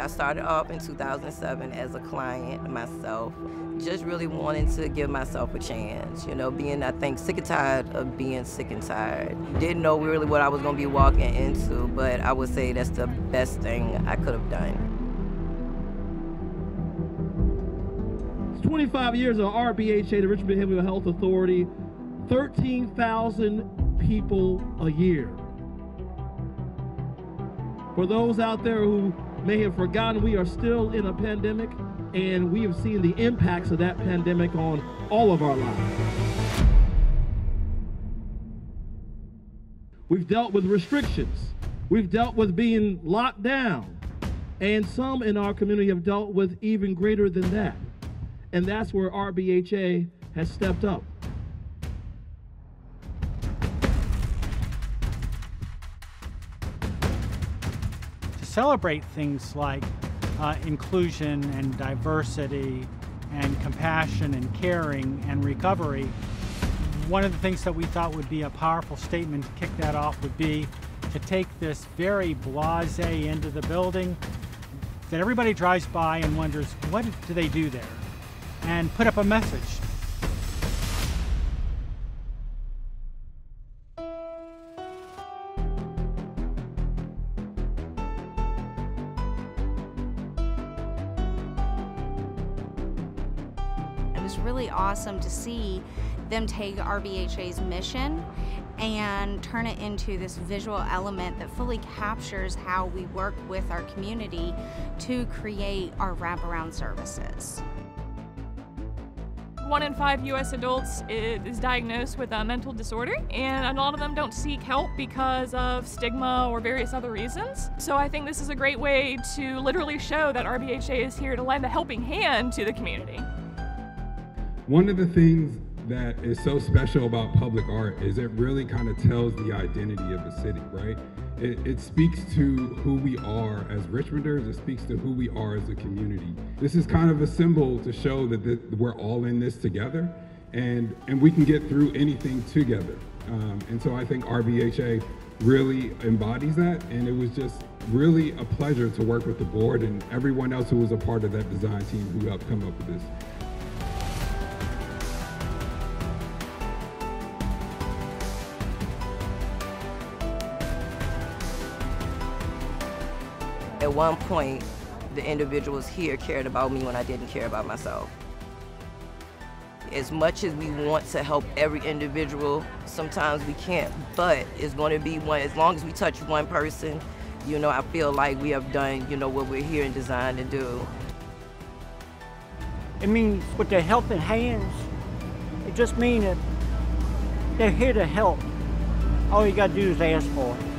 I started off in 2007 as a client myself, just really wanting to give myself a chance. You know, being, I think, sick and tired of being sick and tired. Didn't know really what I was going to be walking into, but I would say that's the best thing I could have done. 25 years of RBHA, the Richmond Behavioral Health Authority, 13,000 people a year. For those out there who may have forgotten, we are still in a pandemic, and we have seen the impacts of that pandemic on all of our lives. We've dealt with restrictions. We've dealt with being locked down. And some in our community have dealt with even greater than that. And that's where RBHA has stepped up. Celebrate things like uh, inclusion and diversity and compassion and caring and recovery, one of the things that we thought would be a powerful statement to kick that off would be to take this very blase end of the building that everybody drives by and wonders, what do they do there? and put up a message. Was really awesome to see them take RBHA's mission and turn it into this visual element that fully captures how we work with our community to create our wraparound services one in five U.S. adults is diagnosed with a mental disorder, and a lot of them don't seek help because of stigma or various other reasons. So I think this is a great way to literally show that RBHA is here to lend a helping hand to the community. One of the things that is so special about public art is it really kind of tells the identity of the city, right? It, it, speaks to who we are as Richmonders. It speaks to who we are as a community. This is kind of a symbol to show that th we're all in this together and, and we can get through anything together. Um, and so I think RBHA really embodies that. And it was just really a pleasure to work with the board and everyone else who was a part of that design team who helped come up with this. At one point, the individuals here cared about me when I didn't care about myself. As much as we want to help every individual, sometimes we can't, but it's going to be one, as long as we touch one person, you know, I feel like we have done, you know, what we're here in design to do. It means with their helping hands, it just means that they're here to help. All you got to do is ask for it.